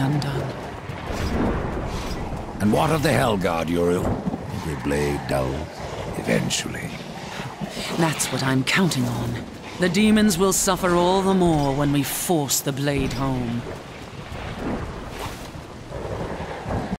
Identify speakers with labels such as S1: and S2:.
S1: undone.
S2: And what of the Hellguard, Uriel? Every blade dulls, eventually.
S1: That's what I'm counting on. The demons will suffer all the more when we force the blade home.